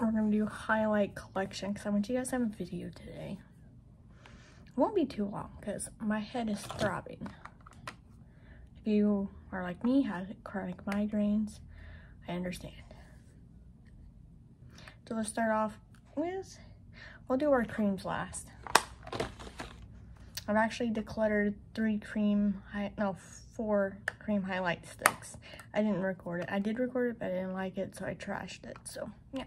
we're gonna do highlight collection because I want you guys to have a video today. It won't be too long because my head is throbbing. If you are like me, have chronic migraines, I understand. So let's start off with, we'll do our creams last. I've actually decluttered three cream, no, four cream highlight sticks. I didn't record it. I did record it, but I didn't like it, so I trashed it. So, yeah.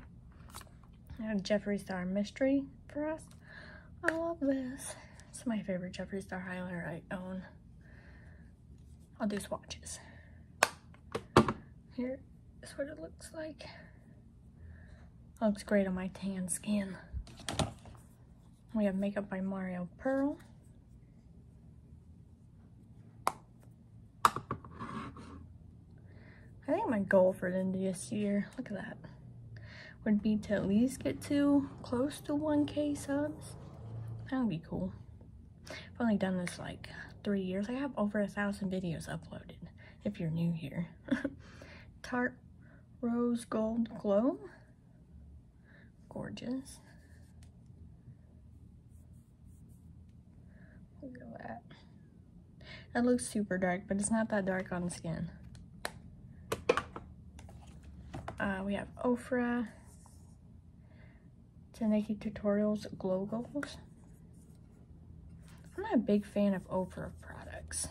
Jeffree Star Mystery for us. I love this. It's my favorite Jeffree Star highlighter I own. I'll do swatches. Here is what it looks like. Looks great on my tan skin. We have Makeup by Mario Pearl. I think my goal for the end of this year, look at that, would be to at least get to close to 1k subs. That would be cool. I've only done this like three years. I have over a thousand videos uploaded, if you're new here. Tarte Rose Gold Glow. Gorgeous. Look at that. That looks super dark, but it's not that dark on the skin. Uh, we have Ofra, Taneki Tutorials Glow Goals. I'm not a big fan of Ofra products.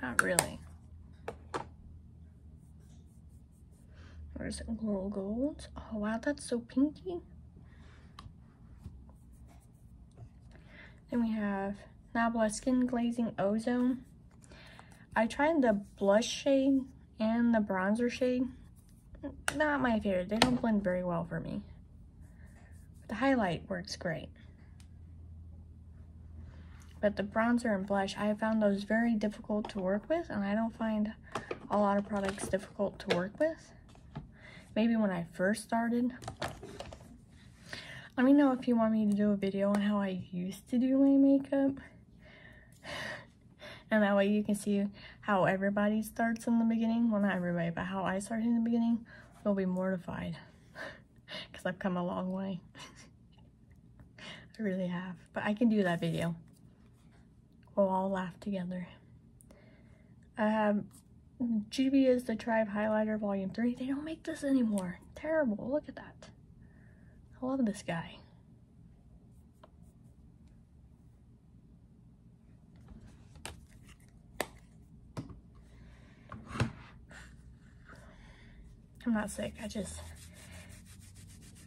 Not really. Where's Glow Gold? Oh wow, that's so pinky. Then we have Nabla Skin Glazing Ozone. I tried the blush shade and the bronzer shade not my favorite. They don't blend very well for me. The highlight works great. But the bronzer and blush, I found those very difficult to work with, and I don't find a lot of products difficult to work with. Maybe when I first started. Let me know if you want me to do a video on how I used to do my makeup. And that way you can see how everybody starts in the beginning. Well, not everybody, but how I started in the beginning. You'll be mortified. Because I've come a long way. I really have. But I can do that video. We'll all laugh together. Um, I have is The Tribe Highlighter Volume 3. They don't make this anymore. Terrible. Look at that. I love this guy. I'm not sick. I just,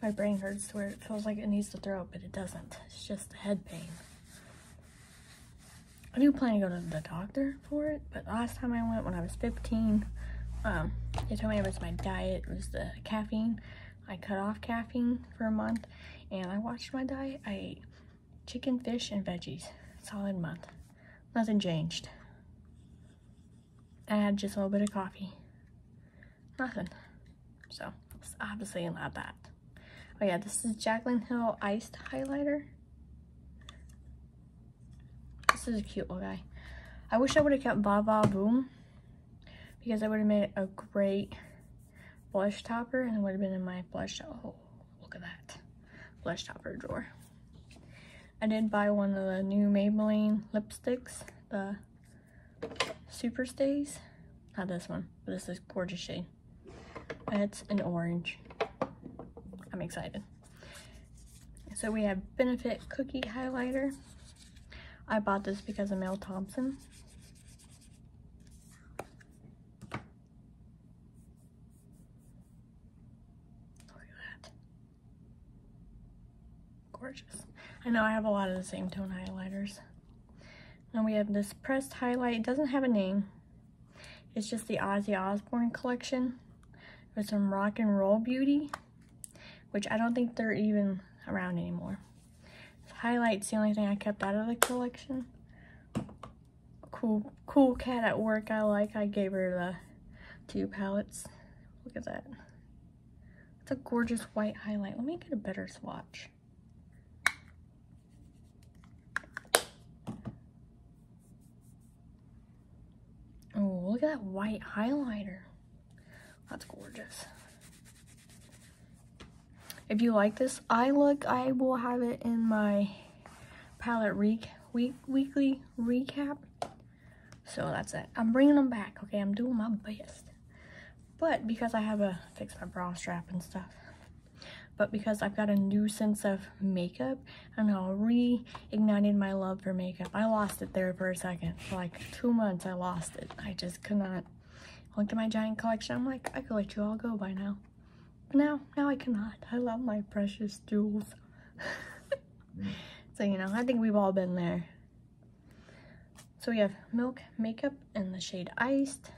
my brain hurts to where it feels like it needs to throw up, but it doesn't. It's just head pain. I do plan to go to the doctor for it, but last time I went when I was 15, um, they told me it was my diet, it was the caffeine. I cut off caffeine for a month, and I watched my diet. I ate chicken, fish, and veggies. Solid month. Nothing changed. I had just a little bit of coffee. Nothing. So it's obviously not that. Oh yeah, this is Jaclyn Hill Iced Highlighter. This is a cute little guy. I wish I would have kept Ba Ba Boom because I would have made a great blush topper and it would have been in my blush, oh, look at that, blush topper drawer. I did buy one of the new Maybelline lipsticks, the Super Stays. Not this one, but this is gorgeous shade. It's an orange. I'm excited. So we have Benefit Cookie Highlighter. I bought this because of Mel Thompson. Look at that. Gorgeous. I know I have a lot of the same tone highlighters. Now we have this pressed highlight. It doesn't have a name. It's just the Ozzy Osbourne collection with some Rock and Roll Beauty, which I don't think they're even around anymore. Highlight's the only thing I kept out of the collection. Cool, cool cat at work I like. I gave her the two palettes. Look at that. It's a gorgeous white highlight. Let me get a better swatch. Oh, look at that white highlighter. That's gorgeous. If you like this eye look, I will have it in my palette re week weekly recap. So that's it. I'm bringing them back, okay? I'm doing my best. But because I have a fix my bra strap and stuff, but because I've got a new sense of makeup and I reignited my love for makeup. I lost it there for a second. For like two months, I lost it. I just could not. I looked at my giant collection. I'm like, I could let you all go by now. Now, now I cannot. I love my precious jewels. so, you know, I think we've all been there. So we have Milk Makeup in the shade Iced.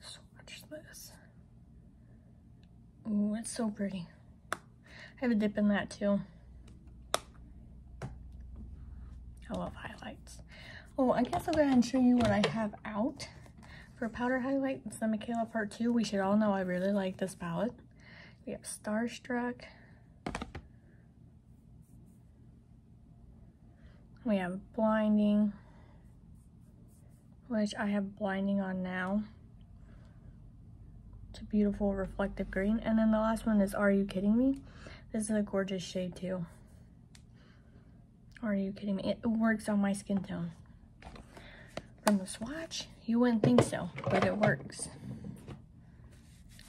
So much this. Ooh, it's so pretty. I have a dip in that too. I love highlights. Oh, I guess I'll go ahead and show you what I have out for powder highlight. It's the Michaela Part 2. We should all know I really like this palette. We have Starstruck. We have Blinding, which I have Blinding on now It's a beautiful reflective green. And then the last one is Are You Kidding Me? This is a gorgeous shade too. Are you kidding me? It works on my skin tone. The swatch, you wouldn't think so, but it works.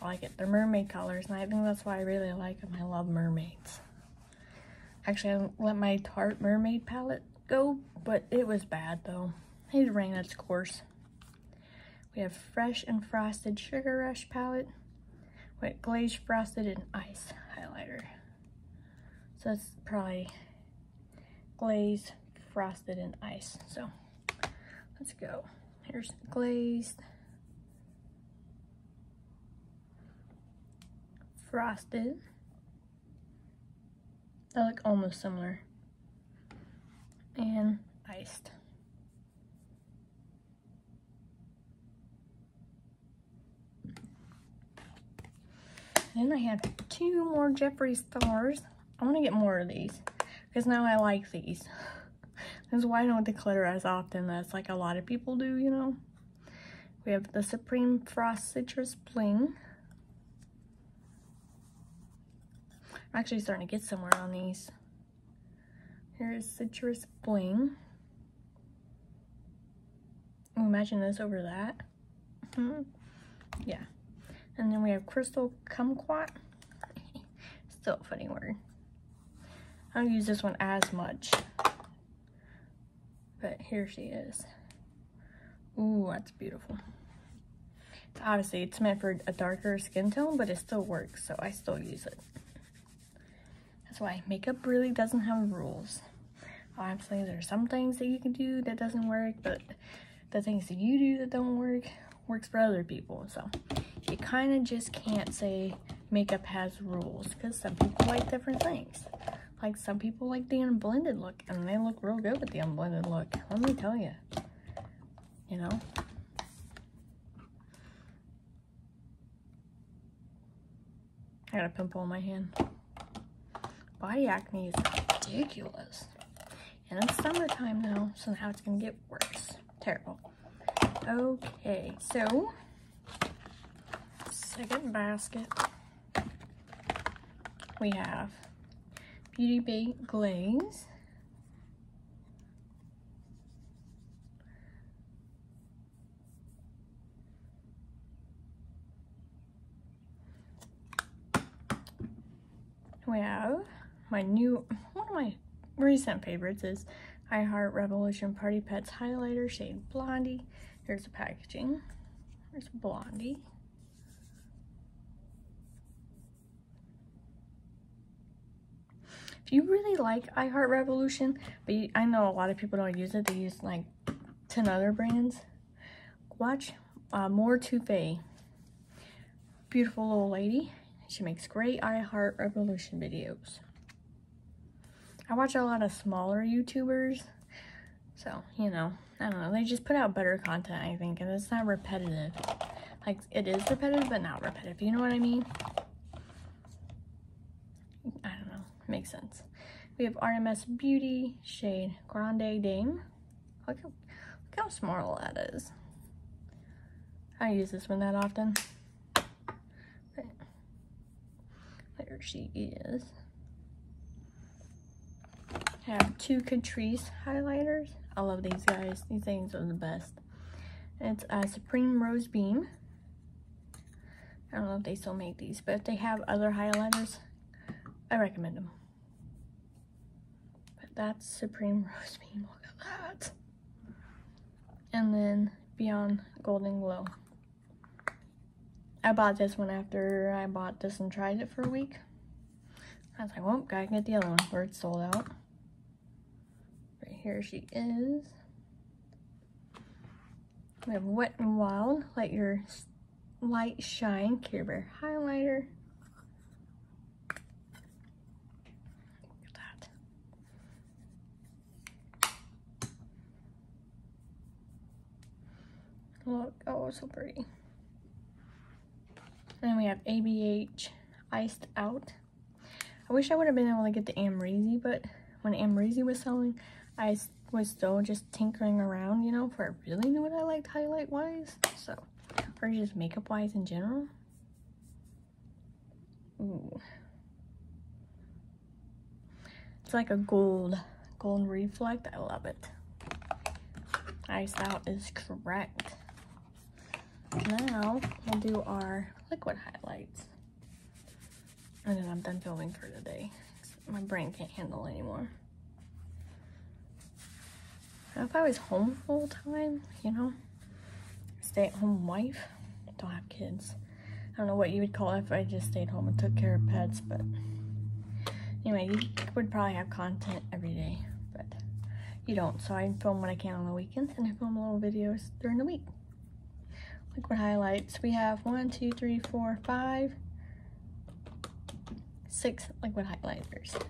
I like it. They're mermaid colors, and I think that's why I really like them. I love mermaids. Actually, I let my Tarte Mermaid palette go, but it was bad though. It ran its course. We have Fresh and Frosted Sugar Rush palette with Glazed Frosted and Ice highlighter. So that's probably glazed, frosted, and ice. So let's go. Here's glazed, frosted. They look almost similar. And iced. Then I have two more Jeffree Stars. I want to get more of these because now I like these. That's why I don't declutter as often as like a lot of people do, you know. We have the Supreme Frost Citrus Bling. I'm actually starting to get somewhere on these. Here's Citrus Bling. Imagine this over that. -hmm. Yeah. And then we have Crystal Kumquat. Still a funny word. I don't use this one as much. But here she is. Ooh, that's beautiful. Obviously, it's meant for a darker skin tone, but it still works, so I still use it. That's why makeup really doesn't have rules. Obviously, there's some things that you can do that doesn't work, but the things that you do that don't work, works for other people, so you kind of just can't say makeup has rules because some people like different things. Like some people like the unblended look and they look real good with the unblended look. Let me tell you. You know? I got a pimple on my hand. Body acne is ridiculous. And it's summertime now, so now it's gonna get worse. Terrible. Okay, so second basket, we have Beauty Bay Glaze. We have my new, one of my recent favorites is I Heart Revolution Party Pets Highlighter Shade Blondie. Here's the packaging. There's Blondie. You really like I Heart Revolution, but you, I know a lot of people don't use it. They use like 10 other brands. Watch uh, More Faye. Beautiful little lady. She makes great I Heart Revolution videos. I watch a lot of smaller YouTubers. So, you know, I don't know. They just put out better content, I think, and it's not repetitive. Like, it is repetitive, but not repetitive. You know what I mean? Makes sense. We have RMS Beauty shade Grande Dame. Look how, look how small that is. I use this one that often. But there she is. I have two Catrice highlighters. I love these guys. These things are the best. It's a Supreme Rose Beam. I don't know if they still make these, but if they have other highlighters, I recommend them. That's Supreme Rose Beam. Look at that. And then Beyond Golden Glow. I bought this one after I bought this and tried it for a week. I was like, well, gotta get the other one where it's sold out. Right here she is. We have Wet n Wild, Let Your Light Shine Care Bear Highlighter. Look at that. Look, oh, so pretty. And then we have ABH Iced Out. I wish I would have been able to get the Amrezy, but when Amrezy was selling, I was still just tinkering around, you know, for I really knew what I liked highlight-wise. So, or just makeup-wise in general. Ooh. It's like a gold, gold reflect. I love it. Iced Out is correct. Now, we'll do our liquid highlights. And then I'm done filming for today. My brain can't handle anymore. If I was home full time, you know, stay at home wife, don't have kids. I don't know what you would call it if I just stayed home and took care of pets, but anyway, you would probably have content every day, but you don't. So I film when I can on the weekends and I film little videos during the week liquid highlights. We have one, two, three, four, five, six liquid highlighters.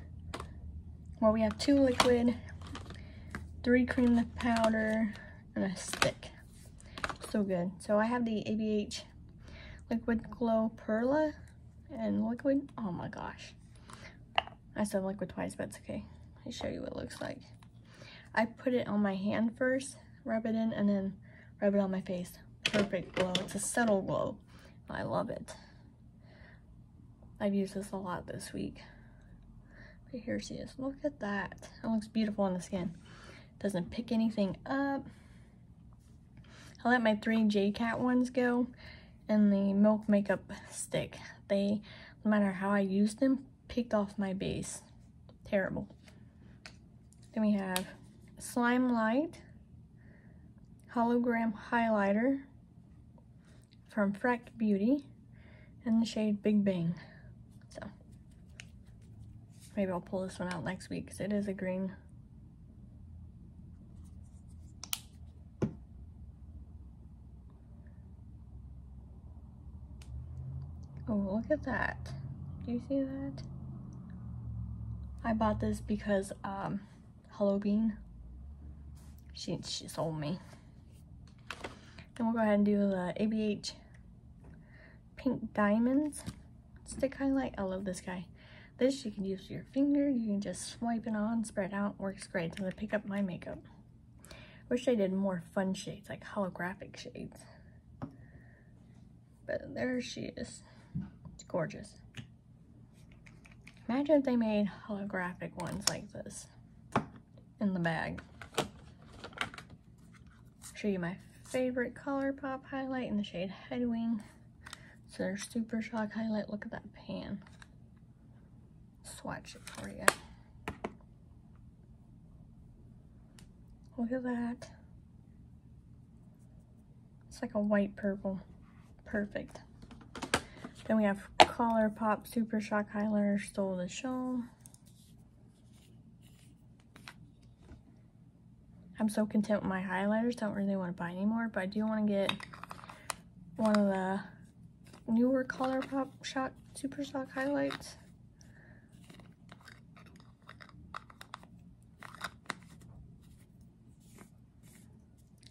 Well, we have two liquid, three cream powder, and a stick. So good. So I have the ABH Liquid Glow Perla and liquid. Oh my gosh. I said liquid twice, but it's okay. I'll show you what it looks like. I put it on my hand first, rub it in, and then rub it on my face perfect glow. It's a subtle glow. I love it. I've used this a lot this week. But here she is. Look at that. It looks beautiful on the skin. Doesn't pick anything up. I let my three J-Cat ones go and the Milk Makeup Stick. They, no matter how I used them, picked off my base. Terrible. Then we have Slime Light Hologram Highlighter from Fract Beauty in the shade Big Bang. So maybe I'll pull this one out next week because it is a green. Oh, look at that. Do you see that? I bought this because um, Hello Bean, she, she sold me. Then we'll go ahead and do the ABH Pink Diamonds stick highlight. I love this guy. This you can use your finger. You can just swipe it on, spread out. Works great. So I'm going to pick up my makeup. Wish I did more fun shades, like holographic shades. But there she is. It's gorgeous. Imagine if they made holographic ones like this in the bag. Show you my favorite ColourPop highlight in the shade Headwing. So there's Super Shock highlight. Look at that pan. Swatch it for you. Look at that. It's like a white purple. Perfect. Then we have ColourPop Super Shock Highlighter Stole the Show. I'm so content with my highlighters. Don't really want to buy anymore, but I do want to get one of the newer ColourPop Shock Super Shock highlights.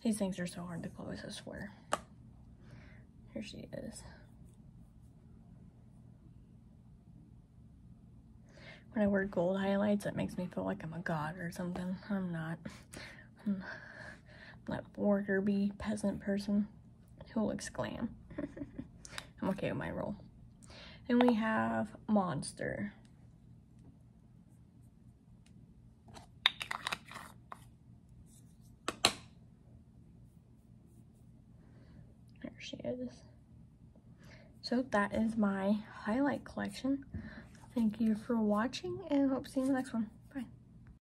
These things are so hard to close, I swear. Here she is. When I wear gold highlights, it makes me feel like I'm a god or something. I'm not. I'm that worker bee peasant person. who looks glam. I'm okay with my role. Then we have Monster. There she is. So that is my highlight collection. Thank you for watching and hope to see you in the next one.